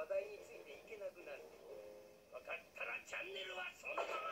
話題についていけなくなる。分かったらチャンネルはそのまま。